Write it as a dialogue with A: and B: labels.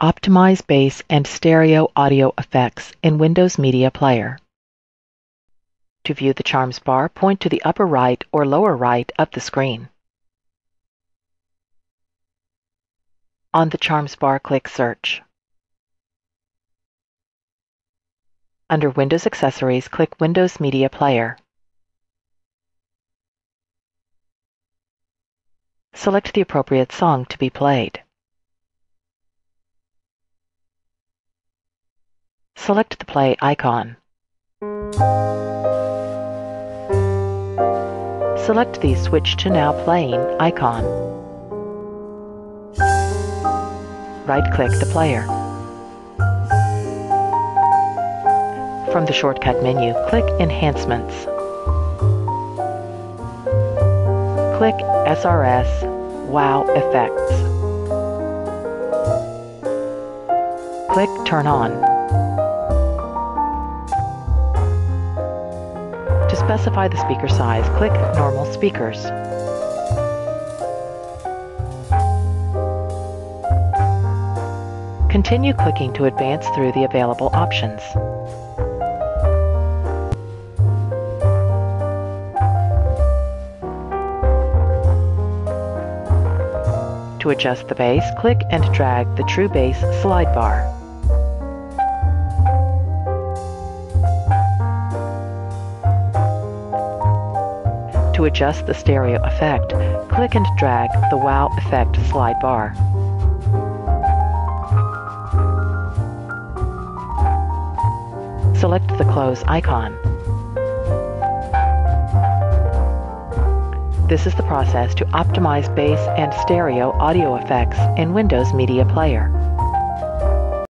A: Optimize bass and stereo audio effects in Windows Media Player. To view the Charms bar, point to the upper right or lower right of the screen. On the Charms bar, click Search. Under Windows Accessories, click Windows Media Player. Select the appropriate song to be played. Select the play icon. Select the Switch to Now Playing icon. Right-click the player. From the shortcut menu, click Enhancements. Click SRS WOW Effects. Click Turn On. Specify the speaker size, click Normal Speakers. Continue clicking to advance through the available options. To adjust the bass, click and drag the TruBass slide bar. To adjust the stereo effect, click and drag the Wow Effect slide bar. Select the Close icon. This is the process to optimize bass and stereo audio effects in Windows Media Player.